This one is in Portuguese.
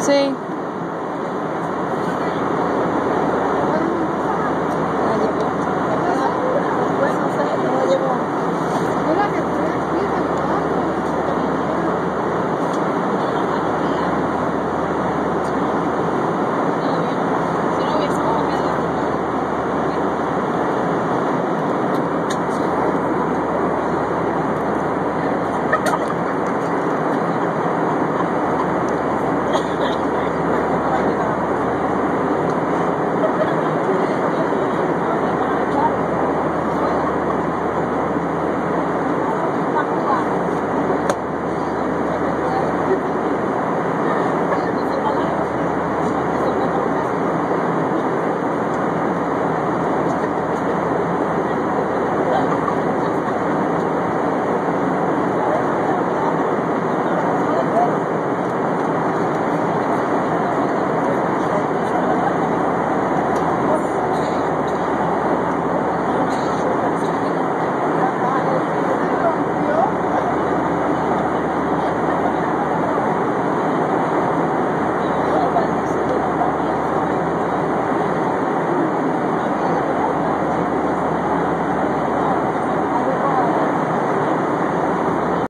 Sim.